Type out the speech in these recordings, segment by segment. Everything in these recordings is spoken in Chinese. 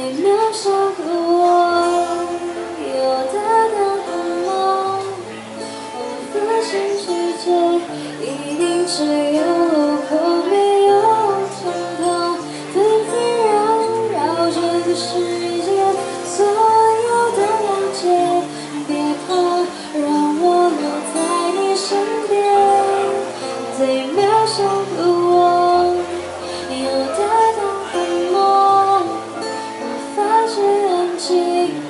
最渺小的我，有大大的梦，我的心世界一定只有路口，没有尽头，纷纷扰扰这个世界，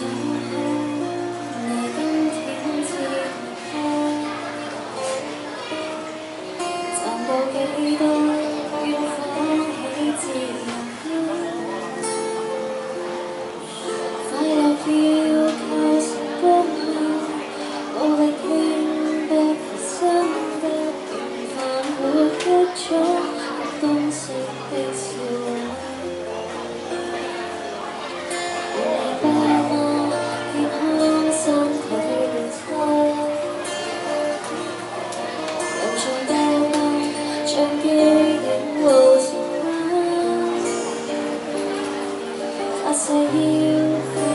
Música you.